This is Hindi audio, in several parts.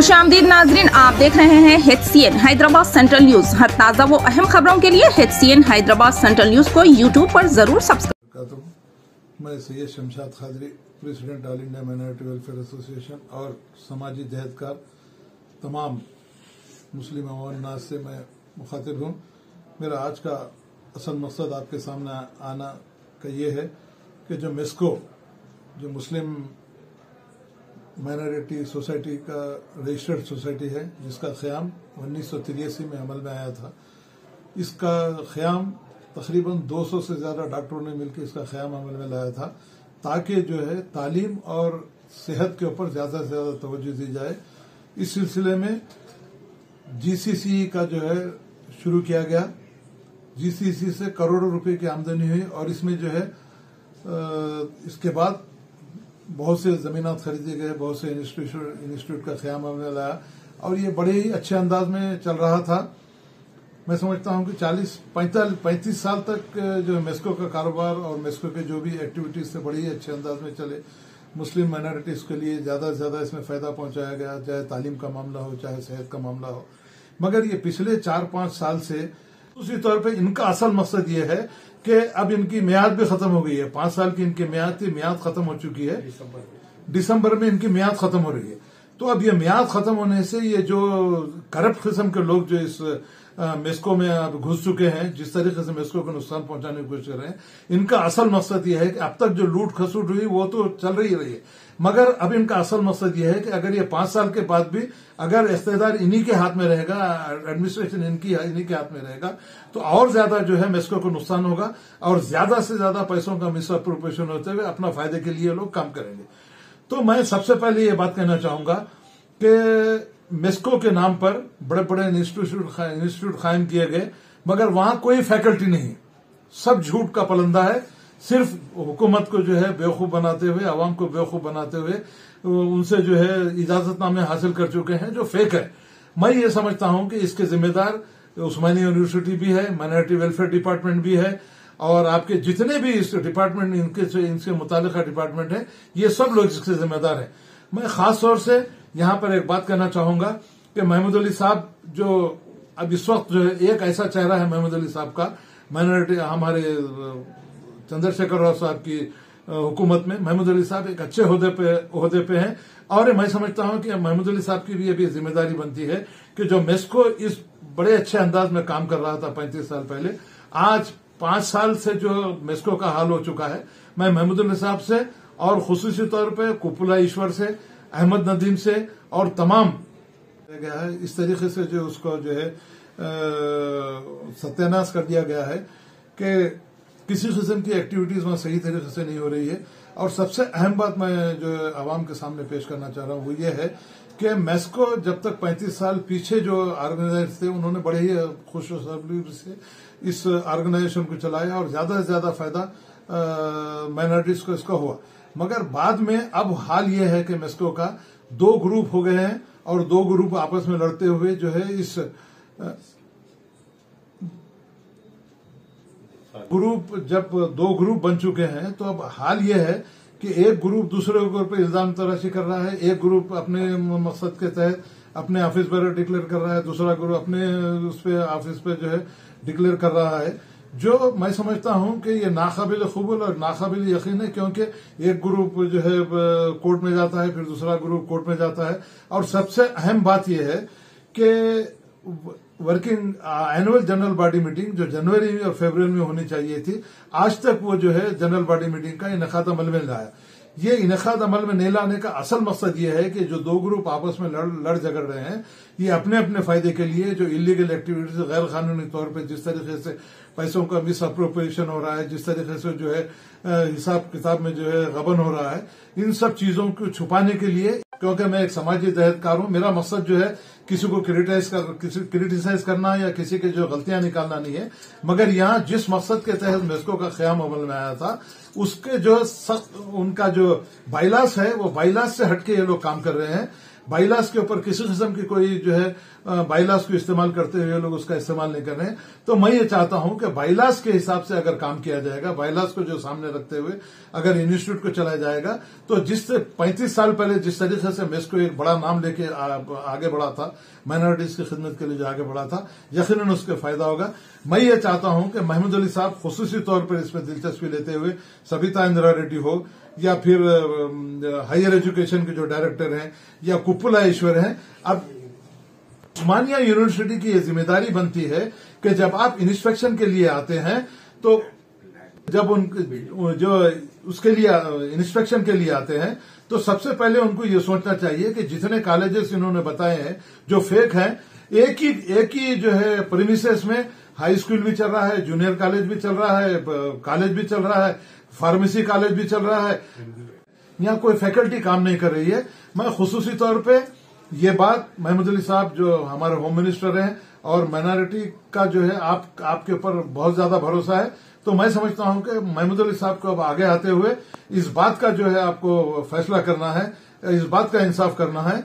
खुश आमदीद नाजरीन, आप देख रहे हैं H C N Hyderabad central news हर ताज़ा व अहम खबरों के लिए H C N Hyderabad central news को यूट्यूब पर ज़रूर सब्सक्राइब मैं Syed Shamshad Khadri president all India minority welfare association और समाजी जहदकार तमाम मुस्लिम अवाम नाज से मैं मुखातिब हूँ। मेरा आज का असल मकसद आपके सामने आना का ये है कि जो मेस्को, जो मुस्लिम माइनॉरिटी सोसाइटी का, रजिस्टर्ड सोसाइटी है, जिसका क़्याम उन्नीस सौ तिरासी में अमल में आया था। इसका क़्याम तकरीबन 200 से ज़्यादा डॉक्टरों ने मिलकर इसका क़्याम अमल में लाया था, ताकि जो है तालीम और सेहत के ऊपर ज़्यादा से ज़्यादा तवज्जो दी जाए। इस सिलसिले में जीसीसी का जो है शुरू किया गया। जीसीसी से करोड़ों रुपए की आमदनी हुई और इसमें जो है इसके बाद बहुत से जमीनात खरीदे गए, बहुत से इंस्टीट्यूट का ख्याम में लाया। और ये बड़े ही अच्छे अंदाज में चल रहा था। मैं समझता हूँ कि 40 पैंतालीस, पैंतीस साल तक जो मेस्को का कारोबार और मेस्को के जो भी एक्टिविटीज़ थे, बड़े ही अच्छे अंदाज में चले। मुस्लिम माइनॉरिटीज के लिए ज़्यादा से ज़्यादा इसमें फ़ायदा पहुँचाया गया, चाहे तालीम का मामला हो, चाहे सेहत का मामला हो। मगर ये पिछले चार पाँच साल से उसी तौर पर इनका असल मकसद ये है कि अब इनकी म्याद भी खत्म हो गई है। पाँच साल की इनकी म्याद थी म्याद खत्म हो चुकी है। दिसंबर में। इनकी मियाद खत्म हो रही है। तो अब ये म्याद खत्म होने से ये जो करप्ट किस्म के लोग जो इस मेस्को में अब घुस चुके हैं जिस तरीके से मेस्को को नुकसान पहुँचाने की कोशिश कर रहे हैं इनका असल मकसद यह है कि अब तक जो लूट खसूट हुई वो तो चल रही रही है। मगर अब इनका असल मकसद यह है कि अगर ये पाँच साल के बाद भी अगर इस्तेदार इन्हीं के हाथ में रहेगा एडमिनिस्ट्रेशन इनकी इन्हीं के हाथ में रहेगा तो और ज़्यादा जो है मेस्को को नुकसान होगा और ज़्यादा से ज़्यादा पैसों का मिस अप्रोप्रिएशन होते हुए अपना फ़ायदे के लिए लोग काम करेंगे। तो मैं सबसे पहले ये बात कहना चाहूँगा कि मेस्को के नाम पर बड़े बड़े इंस्टीट्यूट कायम किए गए, मगर वहाँ कोई फैकल्टी नहीं। सब झूठ का पलंदा है। सिर्फ़ हुकूमत को जो है बेवकूफ़ बनाते हुए आवाम को बेवकूफ़ बनाते हुए उनसे जो है इजाजतनामे हासिल कर चुके हैं, जो फेक है। मैं ये समझता हूँ कि इसके जिम्मेदार उस्मानी यूनिवर्सिटी भी है माइनॉरिटी वेलफेयर डिपार्टमेंट भी है, और आपके जितने भी इस डिपार्टमेंट इनके इनसे मुताल डिपार्टमेंट है, ये सब लोग इसके जिम्मेदार है। मैं खास तौर से यहाँ पर एक बात कहना चाहूँगा कि महमूद अली साहब जो अब इस वक्त जो है, एक ऐसा चेहरा है महमूद अली साहब का माइनॉरिटी हमारे चंद्रशेखर राव साहब की हुकूमत में महमूद अली साहब एक अच्छे होदे पे होदे पे हैं। और मैं समझता हूँ कि महमूद अली साहब की भी ये भी ज़िम्मेदारी बनती है कि जो मेस्को इस बड़े अच्छे अंदाज में काम कर रहा था पैंतीस साल पहले, आज पाँच साल से जो मेस्को का हाल हो चुका है, मैं महमूद अली साहब से और खसूसी तौर पर कुपुला ईश्वर से, अहमद नदीम से और तमाम गया है। इस तरीके से जो उसको जो है सत्यानाश कर दिया गया है कि किसी किस्म की एक्टिविटीज़ वहाँ सही तरीके से नहीं हो रही है। और सबसे अहम बात मैं जो आवाम के सामने पेश करना चाह रहा हूँ, वो ये है कि मेस्को जब तक 35 साल पीछे जो ऑर्गेनाइजर थे, उन्होंने बड़े ही खुश से इस ऑर्गेनाइजेशन को चलाया और ज़्यादा से ज़्यादा फ़ायदा माइनॉरिटीज को इसका हुआ। मगर बाद में अब हाल यह है कि मेस्को का दो ग्रुप हो गए हैं और दो ग्रुप आपस में लड़ते हुए जो है इस ग्रुप जब दो ग्रुप बन चुके हैं तो अब हाल ये है कि एक ग्रुप दूसरे ऊपर इल्ज़ाम तराशी कर रहा है, एक ग्रुप अपने मकसद के तहत अपने ऑफ़िस पर डिक्लेयर कर रहा है, दूसरा ग्रुप अपने उस पे ऑफ़िस पे जो है डिक्लेयर कर रहा है। जो मैं समझता हूँ कि ये नाकाबिल कबूल और नाकाबिल यकीन है, क्योंकि एक ग्रुप जो है कोर्ट में जाता है, फिर दूसरा ग्रुप कोर्ट में जाता है। और सबसे अहम बात यह है कि working annual general body meeting जो जनवरी में और फेबर में होनी चाहिए थी, आज तक वो जो है जनरल बॉडी मीटिंग का इनका अमल में लाया। ये इनका अमल में नहीं लाने का असल मकसद ये है कि जो दो ग्रुप आपस में लड़ लड़ झगड़ रहे हैं, ये अपने अपने फ़ायदे के लिए जो इलीगल एक्टिविटीज़ गैर कानूनी तौर पर जिस तरीके से पैसों का मिस अप्रोप्रिएशन हो रहा है, जिस तरीके से जो है हिसाब किताब में जो है गबन हो रहा है, इन सब चीज़ों को छुपाने के लिए, क्योंकि मैं एक समाजी तहतकार हूँ, मेरा मकसद जो है किसी को क्रिटिसाइज कर क्रिटिसाइज करना या किसी के जो गलतियाँ निकालना नहीं है। मगर यहाँ जिस मकसद के तहत मेस्को का क्याम अमल में आया था, उसके जो सख्त उनका जो बाइलास है, वो बाइलास से हटके ये लोग काम कर रहे हैं। बाईलास के ऊपर किसी किस्म की कोई जो है बाईलास को इस्तेमाल करते हुए लोग उसका इस्तेमाल नहीं कर रहे हैं। तो मैं ये चाहता हूँ कि बाईलास के हिसाब से अगर काम किया जाएगा बाईलास को जो सामने रखते हुए अगर इंस्टीट्यूट को चलाया जाएगा तो जिससे पैंतीस साल पहले जिस तरीके से मेस्को एक बड़ा नाम लेके आगे बढ़ा था माइनॉरिटीज की खिदमत के लिए जो आगे बढ़ा था यकीन उसके फ़ायदा होगा। मैं ये चाहता हूँ कि महमूद अली साहब खसूसी तौर पर इसमें दिलचस्पी लेते हुए सबिता इंदिरा रेड्डी हो, या फिर हायर एजुकेशन के जो डायरेक्टर हैं, या कुप्पला ईश्वर हैं, अब उस्मानिया यूनिवर्सिटी की यह ज़िम्मेदारी बनती है कि जब आप इंस्पेक्शन के लिए आते हैं तो जब उन, जो उसके लिए इंस्पेक्शन के लिए आते हैं तो सबसे पहले उनको ये सोचना चाहिए कि जितने कॉलेजेस इन्होंने बताए हैं, जो फेक हैं, एक ही एक ही जो है प्रीमिसेस में हाई स्कूल भी चल रहा है जूनियर कॉलेज भी चल रहा है कॉलेज भी चल रहा है फार्मेसी कॉलेज भी चल रहा है। यहाँ कोई फैकल्टी काम नहीं कर रही है। मैं खसूसी तौर पे ये बात महमूद अली साहब जो हमारे होम मिनिस्टर हैं और माइनॉरिटी का जो है, आप, आपके ऊपर बहुत ज़्यादा भरोसा है। तो मैं समझता हूँ कि महमूद अली साहब को अब आगे आते हुए इस बात का जो है आपको फैसला करना है, इस बात का इंसाफ करना है,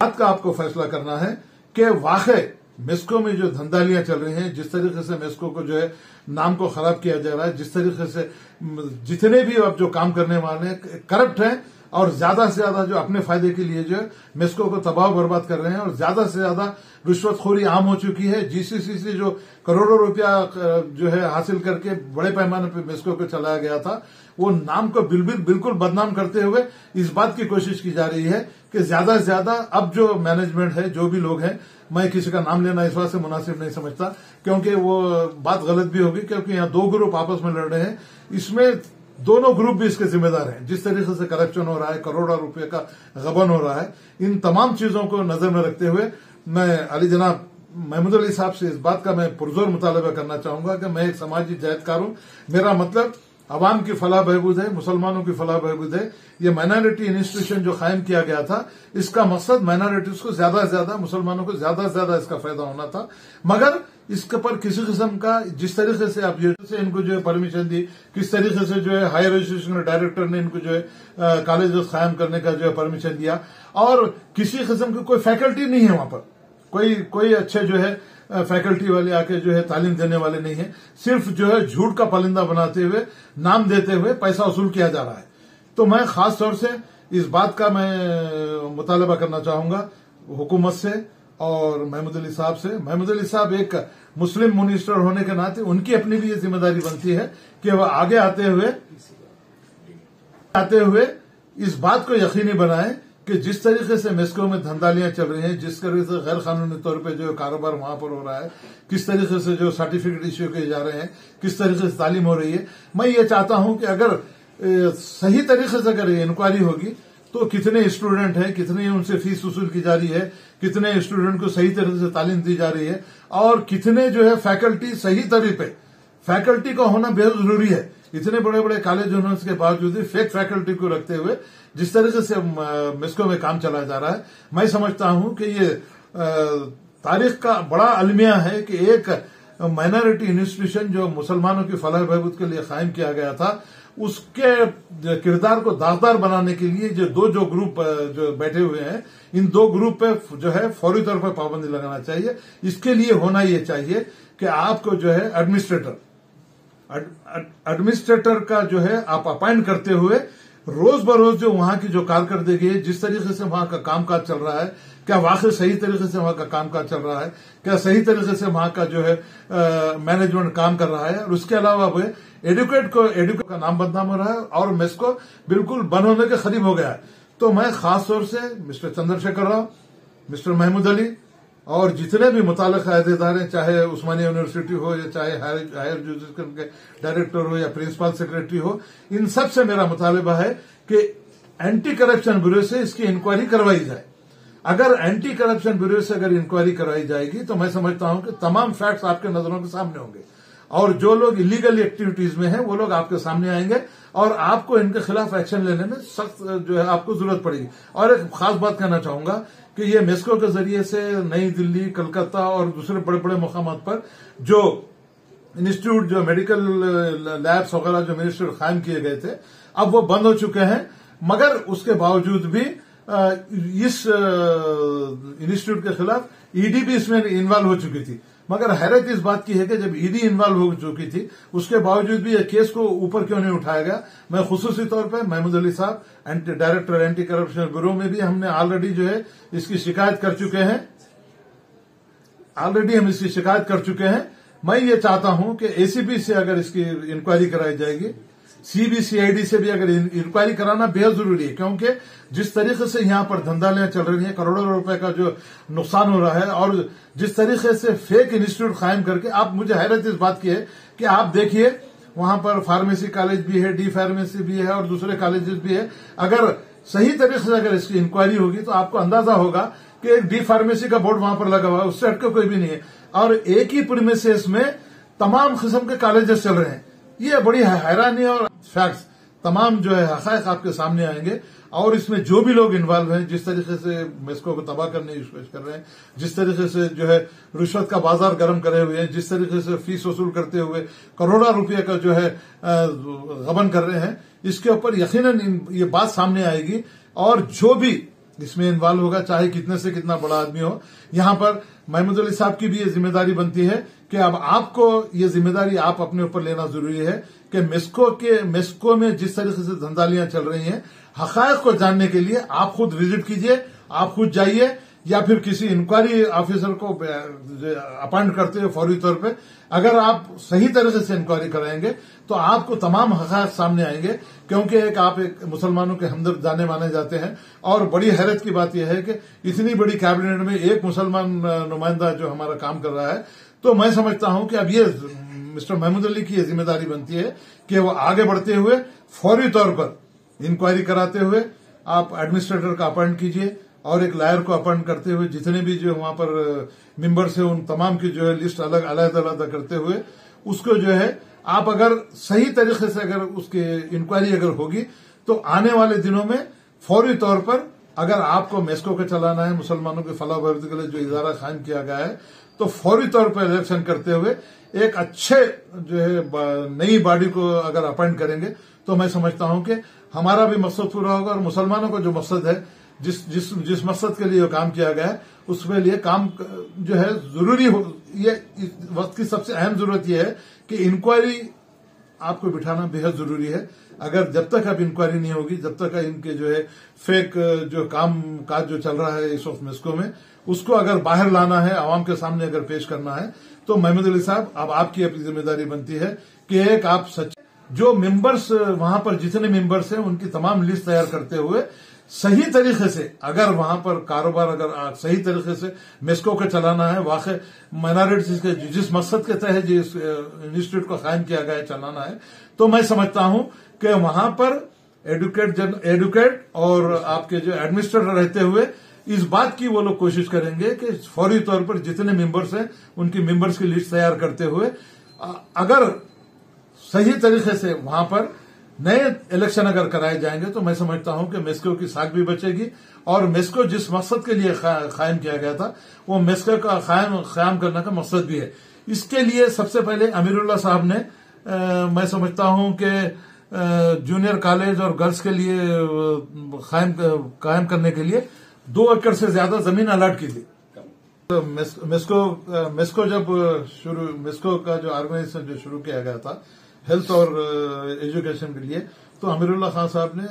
बात का आपको फैसला करना है कि वाकई मेस्को में जो धंधालियाँ चल रही हैं, जिस तरीके से मेस्को को जो है नाम को खराब किया जा रहा है, जिस तरीके से जितने भी अब जो काम करने वाले हैं, करप्ट हैं और ज़्यादा से ज़्यादा जो अपने फ़ायदे के लिए जो है मेस्को को तबाह बर्बाद कर रहे हैं और ज़्यादा से ज़्यादा रिश्वतखोरी आम हो चुकी है। जीसीसी से जो करोड़ों रुपया जो है हासिल करके बड़े पैमाने पर मेस्को को चलाया गया था, वो नाम को बिल्कुल बिल्कुल बदनाम करते हुए इस बात की कोशिश की जा रही है कि ज़्यादा से ज़्यादा अब जो मैनेजमेंट है, जो भी लोग हैं, मैं किसी का नाम लेना इस बात से मुनासिब नहीं समझता, क्योंकि वो बात गलत भी होगी, क्योंकि यहाँ दो ग्रुप आपस में लड़ रहे हैं। इसमें दोनों ग्रुप भी इसके जिम्मेदार हैं। जिस तरीके से करप्शन हो रहा है, करोड़ों रुपए का गबन हो रहा है, इन तमाम चीज़ों को नज़र में रखते हुए मैं, अली जनाब, महमूद अली साहब से इस बात का मैं पुरजोर मुतालबा करना चाहूँगा कि मैं एक समाजी जायदकार हूँ। मेरा मतलब अवाम की फलाह बहबूद है, मुसलमानों की फलाह बहबूद है। ये माइनॉरिटी इंस्टीट्यूशन जो कायम किया गया था, इसका मकसद माइनॉरिटीज को ज़्यादा से ज़्यादा, मुसलमानों को ज़्यादा से ज़्यादा इसका फ़ायदा होना था। मगर इसके पर किसी किस्म का, जिस तरीके से आप से इनको जो है परमिशन दी, किस तरीके से जो है हायर एजुकेशन डायरेक्टर ने इनको जो है कॉलेज कायम करने का जो है परमिशन दिया। और किसी किस्म की कोई फैकल्टी नहीं है वहाँ पर। कोई कोई अच्छे जो है फैकल्टी वाले आके जो है तालीम देने वाले नहीं है। सिर्फ़ जो है झूठ का परिंदा बनाते हुए, नाम देते हुए पैसा वसूल किया जा रहा है। तो मैं खास तौर से इस बात का मैं मुतालबा करना चाहूँगा हुकूमत से और महमूद अली साहब से। महमूद अली साहब एक मुस्लिम मिनिस्टर होने के नाते उनकी अपनी भी ये ज़िम्मेदारी बनती है कि वह आगे आते हुए आते हुए इस बात को यकीनी बनाए कि जिस तरीके से मेस्को में धंधालियाँ चल रही हैं, जिस तरीके से गैर कानूनी तौर पे जो कारोबार वहाँ पर हो रहा है, किस तरीके से जो सर्टिफिकेट इश्यू किए जा रहे हैं, किस तरीके से तालीम हो रही है, मैं ये चाहता हूँ कि अगर सही तरीके से अगर इंक्वायरी होगी तो कितने स्टूडेंट हैं, कितने उनसे फ़ीस वसूल की जा रही है, कितने स्टूडेंट को सही तरीके से तालीम दी जा रही है, और कितने जो है फैकल्टी सही तरीके फैकल्टी का होना बेहद ज़रूरी है। इतने बड़े बड़े कॉलेज यूनिवर्सिटी के बावजूद भी फेक फैकल्टी को रखते हुए जिस तरीके से मिस्को में काम चलाया जा रहा है, मैं समझता हूँ कि ये तारीख का बड़ा अलमिया है कि एक माइनॉरिटी इंस्टीट्यूशन जो मुसलमानों की फलाह बहबूद के लिए कायम किया गया था, उसके किरदार को दागदार बनाने के लिए जो दो जो ग्रुप जो बैठे हुए हैं, इन दो ग्रुप पे जो है फौरी तौर पर पाबंदी लगाना चाहिए। इसके लिए होना ये चाहिए कि आपको जो है एडमिनिस्ट्रेटर एडमिनिस्ट्रेटर का जो है, आप अपॉइंट करते हुए, रोज बरोज जो वहाँ की जो कारकर्दगी है, जिस तरीके से वहाँ का कामकाज चल रहा है, क्या वाकई सही तरीके से वहाँ का कामकाज चल रहा है, क्या सही तरीके से वहाँ का जो है मैनेजमेंट काम कर रहा है, और उसके अलावा वो एडुकेट को एडुकेट का नाम बदनाम हो रहा है, और मेस्को बिल्कुल बंद होने के करीब हो गया है। तो मैं खासतौर से मिस्टर चंद्रशेखर राव, मिस्टर महमूद अली और जितने भी मुतल अहदेदार हैं, चाहे उस्मानिया यूनिवर्सिटी हो या चाहे हायर एजुकेशन के डायरेक्टर हो या प्रिंसिपल सेक्रेटरी हो, इन सबसे मेरा मुतालबा है कि एंटी करप्शन ब्यूरो से इसकी इंक्वायरी करवाई जाए। अगर एंटी करप्शन ब्यूरो से अगर इंक्वायरी करवाई जाएगी तो मैं समझता हूँ कि तमाम फैक्ट्स आपके नज़रों के सामने होंगे। और जो लोग इलीगल एक्टिविटीज़ में हैं, वो लोग आपके सामने आएँगे और आपको इनके खिलाफ एक्शन लेने में सख्त, जो है, आपको ज़रूरत पड़ेगी। और एक खास बात कहना चाहूँगा कि ये मेस्को के ज़रिए से नई दिल्ली, कलकत्ता और दूसरे बड़े बड़े मकाम पर जो इंस्टीट्यूट जो मेडिकल लैब्स वगैरह जो मिनिस्टर कायम किए गए थे, अब वो बंद हो चुके हैं। मगर उसके बावजूद भी इस इंस्टीट्यूट के खिलाफ ईडी भी इसमें इन्वॉल्व हो चुकी थी। मगर हैरत इस बात की है कि जब ईडी इन्वॉल्व हो चुकी थी, उसके बावजूद भी यह केस को ऊपर क्यों नहीं उठाया गया? मैं खसूसी तौर पर Mahmood Ali sahab anti director anti corruption bureau में भी हमने ऑलरेडी जो है इसकी शिकायत कर चुके हैं। ऑलरेडी हम इसकी शिकायत कर चुके हैं। मैं ये चाहता हूँ कि एसीपी से अगर इसकी इंक्वायरी कराई जाएगी सीबीसीआईडी से भी अगर इंक्वायरी कराना बेहद ज़रूरी है, क्योंकि जिस तरीके से यहाँ पर धंधा धंधालियाँ चल रही हैं, करोड़ों रुपए का जो नुकसान हो रहा है, और जिस तरीके से फेक इंस्टीट्यूट कायम करके आप मुझे हैरत इस बात की है कि आप देखिए, वहाँ पर फार्मेसी कॉलेज भी है डी फार्मेसी भी है, और दूसरे कॉलेजेस भी है। अगर सही तरीके से अगर इसकी इंक्वायरी होगी तो आपको अंदाज़ा होगा कि एक डी फार्मेसी का बोर्ड वहाँ पर लगा हुआ है, उससे हटकर कोई भी नहीं है। और एक ही प्रीमिसेस में तमाम किस्म के कॉलेजेस चल रहे हैं। ये बड़ी हैरानी और फैक्ट्स तमाम जो है हकायक आपके सामने आएँगे। और इसमें जो भी लोग इन्वॉल्व हैं, जिस तरीके से मेस्को को तबाह करने की कोशिश कर रहे हैं, जिस तरीके से जो है रिश्वत का बाज़ार गर्म करे हुए हैं, जिस तरीके से फ़ीस वसूल करते हुए करोड़ों रुपए का जो है गबन कर रहे हैं, इसके ऊपर यकीनन ये बात सामने आएगी। और जो भी इसमें इन्वॉल्व होगा, चाहे कितने से कितना बड़ा आदमी हो, यहाँ पर महमूद अली साहब की भी ये ज़िम्मेदारी बनती है कि अब आपको ये ज़िम्मेदारी आप अपने ऊपर लेना ज़रूरी है कि मेस्को के, मेस्को में जिस तरीके से धंधालियाँ चल रही हैं, हकायक को जानने के लिए आप खुद विज़िट कीजिए, आप खुद जाइए या फिर किसी इंक्वायरी ऑफिसर को अपॉइंट करते हुए फौरी तौर पे, अगर आप सही तरह से इंक्वायरी कराएँगे तो आपको तमाम हकायक सामने आएँगे, क्योंकि एक आप एक मुसलमानों के हमदर्द जाने माने जाते हैं, और बड़ी हैरत की बात यह है कि इतनी बड़ी कैबिनेट में एक मुसलमान नुमाइंदा जो हमारा काम कर रहा है तो मैं समझता हूँ कि अब ये मिस्टर महमूद अली की यह ज़िम्मेदारी बनती है कि वो आगे बढ़ते हुए फौरी तौर पर इंक्वायरी कराते हुए आप एडमिनिस्ट्रेटर का अपॉइंट कीजिए और एक लायर को अपॉइंट करते हुए जितने भी जो वहाँ पर मेंबर्स है, उन तमाम की जो है लिस्ट अलग अलग अलग करते हुए, उसको जो है, आप अगर सही तरीके से अगर उसकी इंक्वायरी अगर होगी तो आने वाले दिनों में फौरी तौर पर अगर आपको मेस्को का चलाना है, मुसलमानों के फलाह के लिए जो इजारा कायम किया गया है तो फौरी तौर पर इलेक्शन करते हुए एक अच्छे जो है नई बॉडी को अगर अपॉइंट करेंगे तो मैं समझता हूँ कि हमारा भी मकसद पूरा होगा और मुसलमानों का जो मकसद है जिस जिस जिस मकसद के लिए काम किया गया है, उसमें लिए काम जो है ज़रूरी हो, ये वक्त की सबसे अहम ज़रूरत यह है कि इंक्वायरी आपको बिठाना बेहद ज़रूरी है। अगर जब तक अब इंक्वायरी नहीं होगी, जब तक इनके जो है फेक जो काम, काज जो चल रहा है इस ऑफ़ मेस्को में, उसको अगर बाहर लाना है, आवाम के सामने अगर पेश करना है तो महमूद अली साहब, अब आपकी अपनी ज़िम्मेदारी बनती है कि एक आप सच, जो मेंबर्स वहाँ पर जितने मेंबर्स हैं, उनकी तमाम लिस्ट तैयार करते हुए सही तरीके से, अगर वहाँ पर कारोबार अगर सही तरीके से मेस्को का चलाना है वाक़ माइनॉरिटीज के, जिस मकसद के तहत जिस इंस्टीट्यूट को कायम किया गया है, चलाना है तो मैं समझता हूँ कि वहाँ पर एडुकेट जन, एडुकेट और आपके जो एडमिनिस्ट्रेटर रहते हुए, इस बात की वो लोग कोशिश करेंगे कि फौरी तौर पर जितने मेंबर्स हैं, उनकी मेंबर्स की लिस्ट तैयार करते हुए अगर सही तरीके से वहाँ पर नए इलेक्शन अगर कराए जाएँगे तो मैं समझता हूँ कि मेस्को की साख भी बचेगी और मेस्को जिस मकसद के लिए कायम किया गया था वो मेस्को का कायम क्याम करने का मकसद भी है। इसके लिए सबसे पहले अमीरुल्लाह साहब ने आ, मैं समझता हूँ कि जूनियर कॉलेज और गर्ल्स के लिए कायम कायम करने के लिए दो एकड़ से ज़्यादा ज़मीन अलर्ट की थी तो मेस्को मेस्को जब शुरू मेस्को का जो ऑर्गेनाइजेशन जो शुरू किया गया था हेल्थ और एजुकेशन के लिए। तो अमीरुल्ला खान साहब ने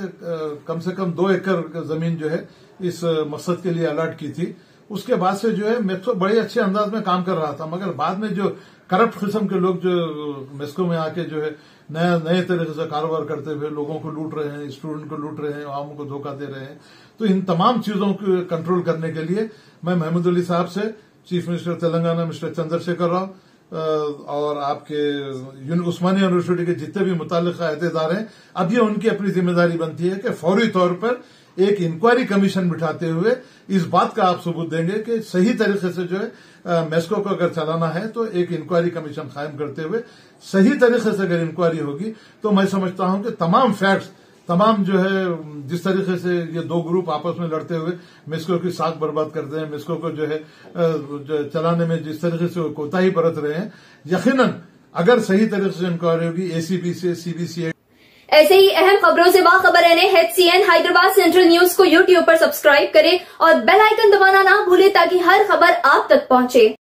कम से कम दो एकड़ ज़मीन जो है इस मकसद के लिए अलर्ट की थी। उसके बाद से जो है मेस्को बड़े अच्छे अंदाज में काम कर रहा था, मगर बाद में जो करप्ट किस्म के लोग जो मेस्को में आके जो है नया, नए तरीके से कारोबार करते हुए लोगों को लूट रहे हैं स्टूडेंट को लूट रहे हैं आवामों को धोखा दे रहे हैं। तो इन तमाम चीज़ों को कंट्रोल करने के लिए मैं महमूद अली साहब से chief minister Telangana mister Chandrashekar Rao और आपके उस्मानी यूनिवर्सिटी के जितने भी मुतल अहदेदार हैं, अब ये उनकी अपनी ज़िम्मेदारी बनती है कि फौरी तौर पर एक इंक्वायरी कमीशन बिठाते हुए इस बात का आप सबूत देंगे कि सही तरीके से जो है मेस्को को अगर चलाना है तो एक इंक्वायरी कमीशन कायम करते हुए सही तरीके से अगर इंक्वायरी होगी तो मैं समझता हूँ कि तमाम फैक्ट्स तमाम जो है, जिस तरीके से ये दो ग्रुप आपस में लड़ते हुए मिस्को की साख बर्बाद करते हैं, मिस्को को जो है चलाने में जिस तरीके से कोताही बरत रहे हैं, यकीनन अगर सही तरीके से इंक्वायरी होगी एसीबी से सीबीसीआई ऐसे ही अहम खबरों से बाखबर रहने H C N Hyderabad central news को यूट्यूब पर सब्सक्राइब करें और बेल आइकन दबाना ना भूलें ताकि हर खबर आप तक पहुँचे।